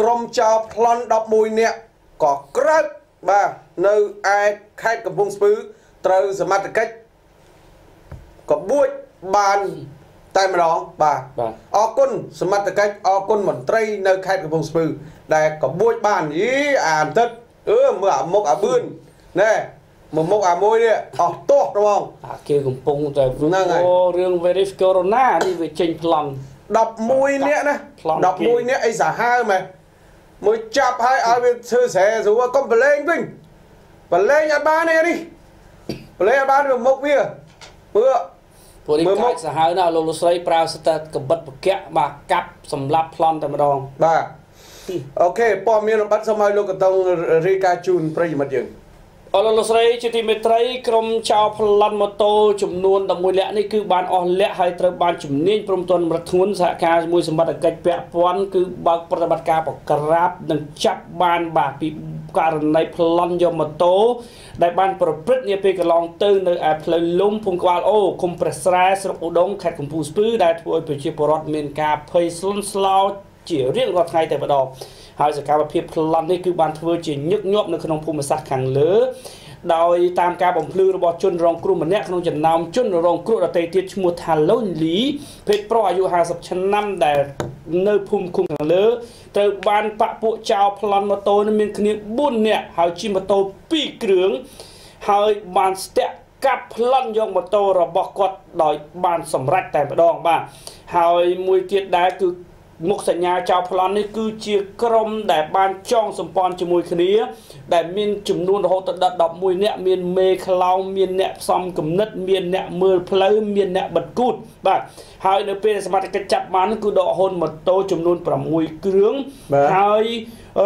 ក្រុមចោរប្លន់11នាក់ក៏ក្រើកបាទនៅឯខេត្តកំពង់ស្ពឺត្រូវសមត្ថកិច្ចក្បួចបានតែម្ដងបាទបាទអរគុណសមត្ថកិច្ចអរគុណមន្ត្រីនៅខេត្តកំពង់ស្ពឺដែលក្បួចបានយីអាអន្តិតអឺមើលអាមុខអាបឿនណែមកមុខអាមួយនេះអស់ទាស់ហ្មងអាគេកំពុងតែហ្នឹងហើយអូរឿង virus corona នេះវាចេញប្លន់11នាក់ណាប្លន់គេ11នាក់អីសាហាវមែន មួយចាប់ឲ្យឲ្យវាធ្វើស្រែស្រួលកុំប្រឡែងវិញប្រឡែងអត់បានទេនេះប្រឡែងអត់បានវាមុខវាមើលពួកនេះមើលមុកាខចសាហាវណាស់លោកលោកស្រីប្រើសិតតែកបិតបកៈបាទកាប់សម្លាប់ប្លន់តែម្ដងបាទអូខេព័ត៌មានរបិទសូមឲ្យលោកកតុងរាយការណ៍ជូនប្រិយមិត្តយើង អរលោកលោកស្រីជាទីមេត្រីក្រុមចៅប្លន់ម៉ូតូចំនួន11លាក់នេះគឺបានអស់លាក់ហើយត្រូវបានជំនាញព្រមទាំងរដ្ឋធ្ងន់សហការជាមួយសមត្ថកិច្ចពាក់ព័ន្ធគឺបើកប្រតិបត្តិការបក្រាបនិងចាប់បានបាទពីករណីប្លន់យកម៉ូតូដែលបានប្រព្រឹត្តនាពេលកន្លងទៅនៅឯផ្លូវលំភូមិក្បាលអូឃុំព្រះស្រែស្រុកឧដុង្គខេត្តកំពង់ស្ពឺដែលធ្វើឲ្យប្រជាពលរដ្ឋមានការភ័យស្លន់ស្លោជារៀងរាល់ថ្ងៃតែម្ដង ហើយសកម្មភាពប្លន់នេះគឺបានធ្វើជាញឹកញាប់នៅក្នុងភូមិសាស្ត្រខាងលើដោយតាមការបំភ្លឺរបស់ជនរងគ្រោះម្នាក់ក្នុងចំណោមជនរងគ្រោះដទៃទៀតឈ្មោះថាឡូនលីភេទប្រុសអាយុ50ឆ្នាំដែលនៅភូមិឃុំខាងលើត្រូវបានបាក់ពួកចោរប្លន់ម៉ូតូនេះមានគ្នា4នាក់ហើយជិះម៉ូតូ2គ្រឿងហើយបានស្ទាក់កាប់ប្លន់យកម៉ូតូរបស់គាត់ដោយបានសម្រេចតែម្ដងបាទហើយមួយទៀតដែរគឺ មុខសញ្ញាចៅប្លន់នេះគឺជាក្រុមដែលបានចងសម្ព័ន្ធជាមួយគ្នា ដែលមានចំនួនរហូតដល់11នាក់មានមេខ្លោងមានអ្នកផ្សំគំនិត មានអ្នកមើលផ្លូវមានអ្នកបិទគូតបាទហើយនៅពេលដែលសមត្ថកិច្ចចាប់បាននោះគឺដកហូនម៉ូតូចំនួន6គ្រឿងបាទហើយ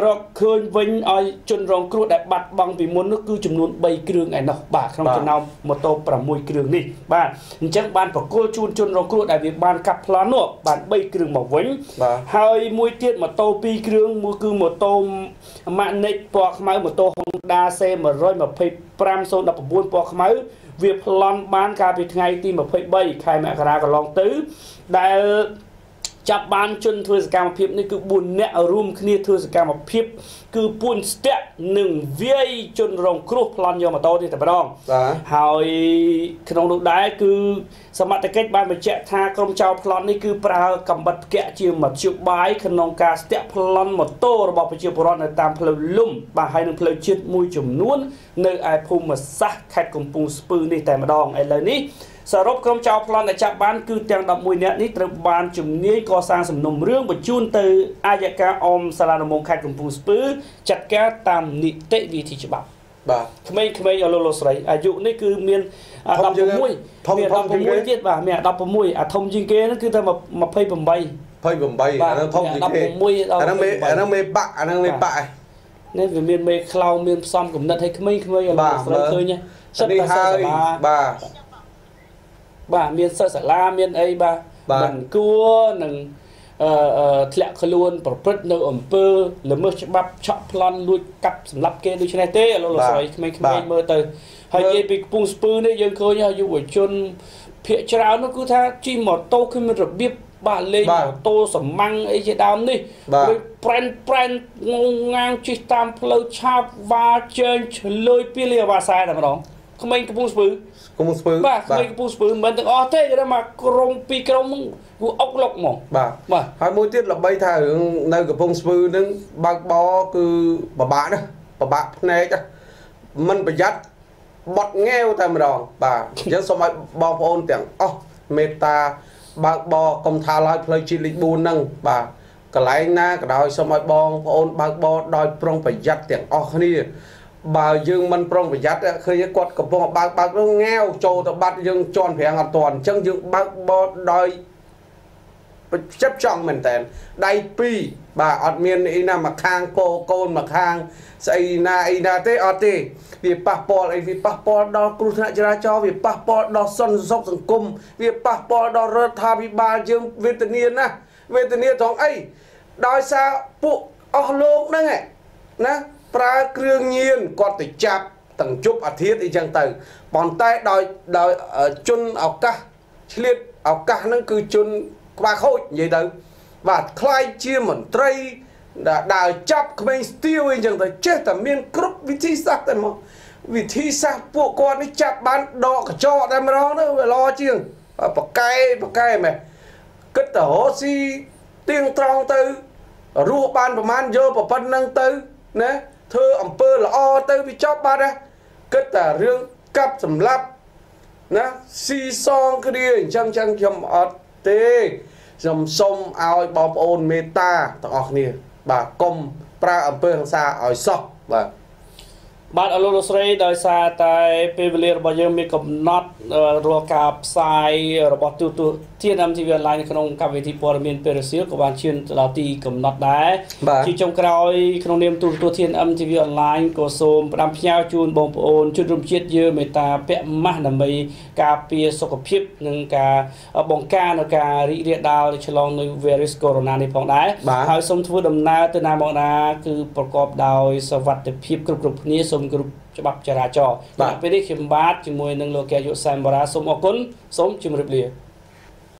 រកឃើញវិញឲ្យជនរងគ្រោះដែលបាត់បង់ពីមុននោះគឺចំនួន3គ្រឿងឯណោះបាទក្នុងបាទចំណោមម៉ូតូ6គ្រឿងនេះបាទអញ្ចឹងបានប្រគល់ជូនជនរងគ្រោះដែលវាបានកាប់ប្លន់នោះបាន3គ្រឿងមកវិញបាទហើយមួយទៀតម៉ូតូ2គ្រឿងមួយគឺម៉ូតូ Magnet ពណ៌ខ្មៅម៉ូតូ Honda C125 019ពណ៌ខ្មៅវាប្លន់បានកាលពីថ្ងៃទី23ខែមករាកន្លងទៅដែល ចាប់បានជនធ្វើសកម្មភាពនេះគឺ4នាក់រួមគ្នាធ្វើសកម្មភាព គឺពួនស្ទាក់និងវាយជនរងគ្រោះប្លន់យកម៉ូតូនេះតែម្ដងបាទហើយក្នុងនោះដែរគឺសមត្ថកិច្ចបានបញ្ជាក់ថាក្រុមចៅប្លន់នេះគឺប្រើកំបិតផ្គាក់ជាមធ្យោបាយក្នុងការស្ទាក់ប្លន់ម៉ូតូរបស់ប្រជាពលរដ្ឋនៅតាមផ្លូវលំបាទហើយនឹងផ្លូវជាតិមួយចំនួន នៅឯភូមិសាស្ត្រខេត្តកំពង់ស្ពឺនេះតែម្ដងឥឡូវនេះ សរុបក្រុមចៅប្លន់ដែលចាប់បានគឺទាំង11នាក់នេះត្រូវបានជំនាញកសាងសំណុំរឿងបញ្ជូនទៅអាយកាអមសាលាដំបងខេត្តកំពង់ស្ពឺចាត់ការតាមនីតិវិធីច្បាប់បាទក្មេងៗអលោកលោកស្រីអាយុនេះគឺមានអាធំជាង16ធំមានធំជាងគេ16ទៀតបាទមានអា16អាធំជាងគេហ្នឹងគឺតែ28 28អាហ្នឹងធំជាងគេ16ដល់អាហ្នឹងមេ28អាហ្នឹងមេបាក់អាហ្នឹងមេបាក់ឯងនេះវាមានមេខ្លោងមានផ្សំកំណត់ឲ្យក្មេងៗអលោកបាលោកទស្រីមើលឃើញទេសិតនេះតែសិហើស្សយសាលាបាទ បាទមានសិស្សសាលាមានអីបាទបាទមិនគួរនឹងអឺអឺធ្លាក់ខ្លួនប្រព្រឹត្តនៅអំពើល្មើសច្បាប់ឆក់ប្លន់លួចកាប់សម្លាប់គេដូច្នេះទេអលោកលោកស្រីក្មេងៗមើលទៅហើយនិយាយពីកំពង់ស្ពឺនេះយើងឃើញហើយយុវជនភាគច្រើននោះគឺថាជិះម៉ូតូគឺមានរបៀបបាទលេងបាទម៉ូតូសំម៉ាំងអីជាដើមនេះបាទដូចប្រែនប្រែនងងងាងជិះតាមផ្លូវឆាបវ៉ាជើងឆ្លើយពីលីអាវ៉ាសែតែម្ដង ក្មេងកំពង់ស្ពឺគុំស្ពឺបាទក្មេងកំពង់ស្ពឺមិនមែនទាំងអស់ទេគេថាមកក្រុមពីរក្រុមហ្នឹងគួរអុកលុកហ្មងបាទបាទហើយមួយទៀតល្បីថារឿងនៅកំពង់ស្ពឺនឹងបើកបរគឺពិបាកណាស់ពិបាកភ្នែកណាมันប្រយ័ត្នបត់ងាវតែម្ដងបាទអញ្ចឹងសូមឲ្យបងប្អូនទាំងអស់មេត្តាបើកបរកុំថាឡើយផ្លូវជាតិលេខ4ហ្នឹងបាទកន្លែងណាក៏ដោយសូមឲ្យបងប្អូនបើកបរដោយប្រុងប្រយ័ត្នទាំងអស់គ្នា បើយើងមិនប្រុងប្រយ័ត្នឃើញគាត់កំពុងបើកបើកនោះងាវចូលទៅបាត់យើងជន់ប្រាំងអត់ទាន់អញ្ចឹងយើងបើកបរដោយចិត្តចង់មែនតើដៃពីរបាទអត់មានអីណាមួយខាងកោកូនមួយខាងស្អីណាអីណាទេអត់ទេវាប៉ះពាល់អីវាប៉ះពាល់ដល់គ្រោះថ្នាក់ចរាចរណ៍វាប៉ះពាល់ដល់សន្តិសុខសង្គមវាប៉ះពាល់ដល់រដ្ឋាភិបាលយើងវេទនាណាវេទនាត្រង់អីដោយសារពួកអស់លោកហ្នឹងឯងណា ប្រើគ្រឿងញៀនគាត់ទៅចាប់ទាំងជប់អាធិធអីចឹងទៅប៉ុន្តែដោយដោយអឺជនឱកាសឆ្លៀតឱកាសហ្នឹងគឺជនក្បាលខូចនិយាយទៅបាទខ្លាយជាមន្ត្រីដែលដើរចាប់ក្មេងស្ទាវអីចឹងទៅចេះតែមានគ្រប់វិធីសាស្ត្រតែមកវិធីសាស្ត្រពួកគាត់នេះចាប់បានដកកញ្ចក់តែម្ដងទៅវាល្អជាងបកកែបកកែមែនគិតទៅរកស៊ីទៀងត្រង់ទៅរស់បានប្រហែលយកប្រប៉ុណ្្នឹងទៅណា ធ្វើអំពើល្អទៅវាចប់បាត់ណាគិតតែរឿងកាប់សម្លាប់ណាស៊ីសងគ្នាអញ្ចឹងចឹងខ្ញុំអត់ទេខ្ញុំសុំឲ្យបងប្អូនមេត្តាទាំងអស់គ្នា បាទកុំប្រើអំពើហិង្សាឲ្យសោះបាទ បាទអរលោកលោកស្រីដោយសារតែពេលវេលារបស់យើងមានកំណត់រាល់ការផ្សាយរបស់ទូទូធាន MTV Online ក្នុងកម្មវិធីព័ត៌មានពេលរសៀលក៏បានឈានទៅដល់ទីកំណត់ដែរជាចុងក្រោយក្នុងនាមទូទូធាន MTV Online ក៏សូមផ្ដាំផ្ញើជូនបងប្អូនជនរួមជាតិយើងមេត្តាពាក់ម៉ាស់ដើម្បីការពារសុខភាពនិងការបង្ការនៅការរីករាលដាលឆ្លងនៅ virus corona នេះផងដែរហើយសូមធ្វើដំណើរទៅណាមកណាគឺប្រកបដោយសុវត្ថិភាពគ្រប់គ្រប់គ្នាសូមគ្រប់ច្បាប់ចរាចរណ៍បាទពេលនេះខ្ញុំបាទជាមួយនឹងលោកកែយុសែមបារាសូមអរគុណសូមជម្រាបលា